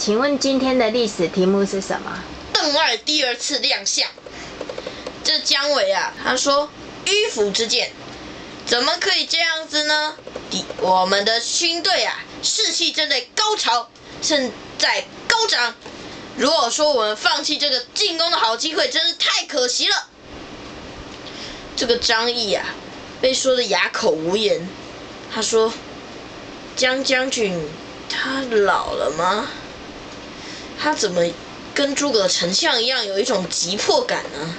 请问今天的历史题目是什么？邓艾第二次亮相。这姜维啊，他说迂腐之见，怎么可以这样子呢？敌我们的军队啊，士气正在高潮，正在高涨。如果说我们放弃这个进攻的好机会，真是太可惜了。这个张毅啊，被说的哑口无言。他说：“江将军，他老了吗？他怎么跟诸葛丞相一样，有一种急迫感呢？”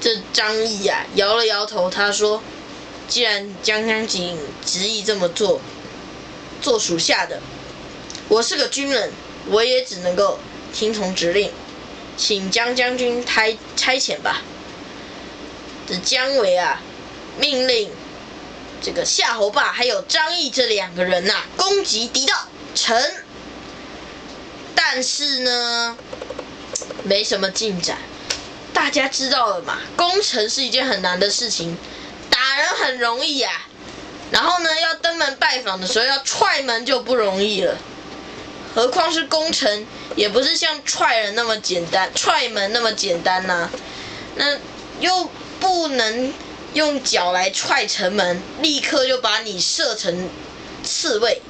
这张毅啊，摇了摇头，他说：“既然江将军执意这么做，做属下的，我是个军人，我也只能够听从指令，请江将军差差遣吧。”这姜维啊，命令这个夏侯霸还有张翼这两个人呐，攻击敌道城，但是呢，没什么进展。大家知道了嘛？攻城是一件很难的事情，打人很容易呀。然后呢，要登门拜访的时候要踹门就不容易了，何况是攻城，也不是像踹人那么简单，踹门那么简单呐。那又不能用脚来踹城门，立刻就把你射成刺猬。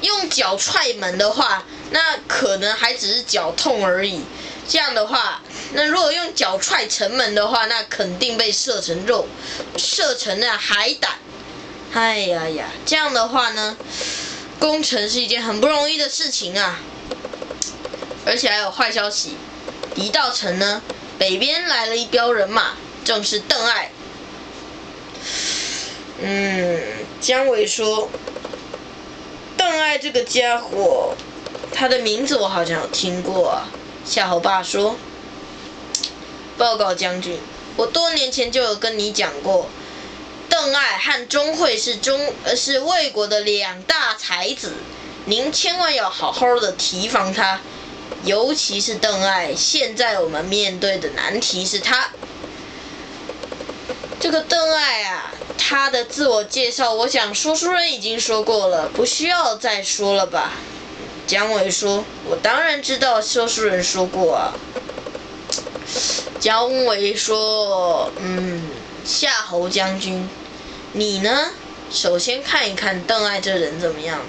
用脚踹门的话，那可能还只是脚痛而已。这样的话，那如果用脚踹城门的话，那肯定被射成肉，射成那海胆。哎呀呀，这样的话呢，攻城是一件很不容易的事情啊。而且还有坏消息，一到城呢，北边来了一彪人马，正是邓艾。嗯，姜维说，邓艾这个家伙，他的名字我好像有听过啊。夏侯霸说：“报告将军，我多年前就有跟你讲过，邓艾和钟会是中呃是魏国的两大才子，您千万要好好的提防他，尤其是邓艾。现在我们面对的难题是他，这个邓艾啊，他的自我介绍，我想说书人已经说过了，不需要再说了吧。”姜维说：“我当然知道，说书人说过啊。”姜维说：“嗯，夏侯将军，你呢？首先看一看邓艾这人怎么样。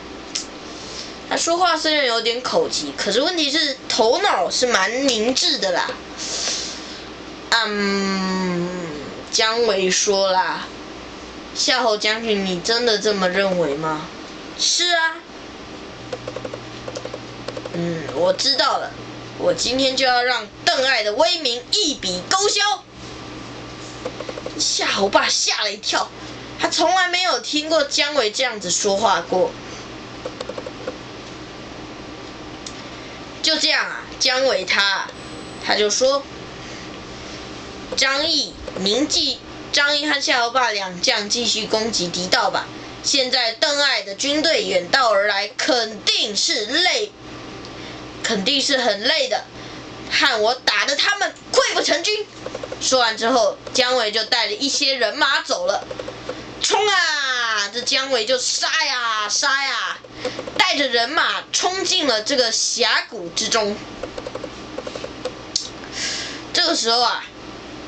他说话虽然有点口急，可是问题是头脑是蛮明智的啦。”嗯，姜维说啦：“夏侯将军，你真的这么认为吗？”“是啊。”嗯，我知道了，我今天就要让邓艾的威名一笔勾销。夏侯霸吓了一跳，他从来没有听过姜维这样子说话过。就这样啊，姜维他，他就说：“张毅，铭记张英和夏侯霸两将继续攻击敌道吧。现在邓艾的军队远道而来，肯定是累。”肯定是很累的，看我打得他们溃不成军。说完之后，姜维就带着一些人马走了。冲啊！这姜维就杀呀杀呀，带着人马冲进了这个峡谷之中。这个时候啊，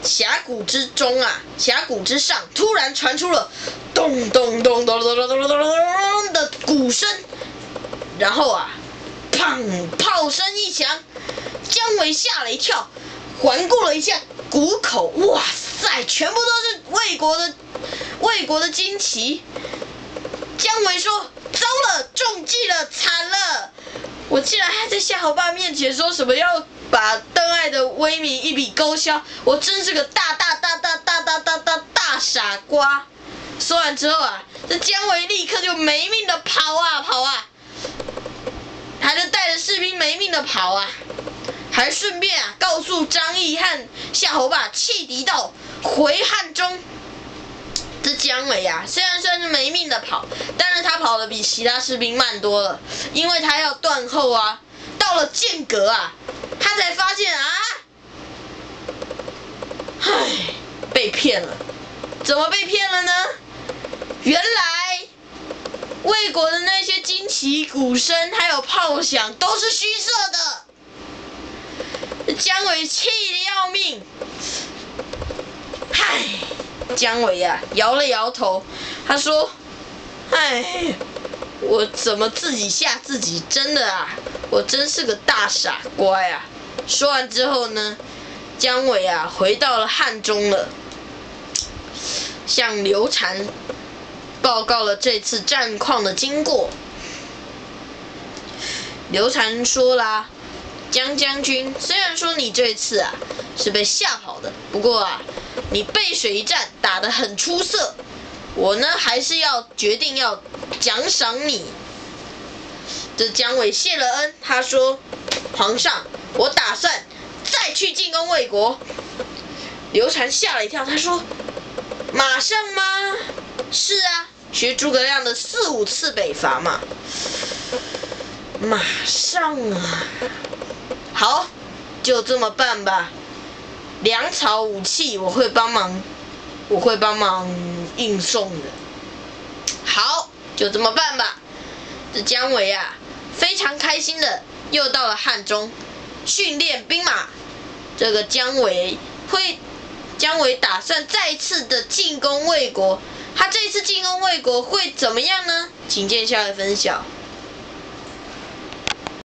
峡谷之中啊，峡谷之上突然传出了咚咚咚咚咚咚咚咚咚的鼓声，然后啊。砰！炮声一响，姜维吓了一跳，环顾了一下谷口，哇塞，全部都是魏国的魏国的旌旗。姜维说：“糟了，中计了，惨了！我竟然还在夏侯霸面前说什么要把邓艾的威名一笔勾销，我真是个大大大大大大大大大傻瓜！”说完之后啊，这姜维立刻就没命的跑啊跑啊。他就带着士兵没命的跑啊，还顺便啊告诉张毅和夏侯霸弃敌道回汉中。这姜维啊，虽然算是没命的跑，但是他跑的比其他士兵慢多了，因为他要断后啊。到了剑阁啊，他才发现啊，唉，被骗了。怎么被骗了呢？原来魏国的那些旌旗鼓声还有炮响都是虚设的。姜维气得要命，唉，姜维呀、摇了摇头，他说：“唉，我怎么自己吓自己？真的啊，我真是个大傻瓜呀！”说完之后呢，姜维啊回到了汉中了，向刘禅报告了这次战况的经过。刘禅说啦：“姜将军，虽然说你这次啊是被吓跑的，不过啊，你背水一战打得很出色，我呢还是要决定要奖赏你。”这姜维谢了恩，他说：“皇上，我打算再去进攻魏国。”刘禅吓了一跳，他说：“马上吗？”“是啊，学诸葛亮的四五次北伐嘛。”“马上啊！”“好，就这么办吧。粮草武器我会帮忙，我会帮忙运送的。好，就这么办吧。”这姜维啊，非常开心的又到了汉中训练兵马。这个姜维会，姜维打算再次的进攻魏国。他这次进攻魏国会怎么样呢？请见下回分晓。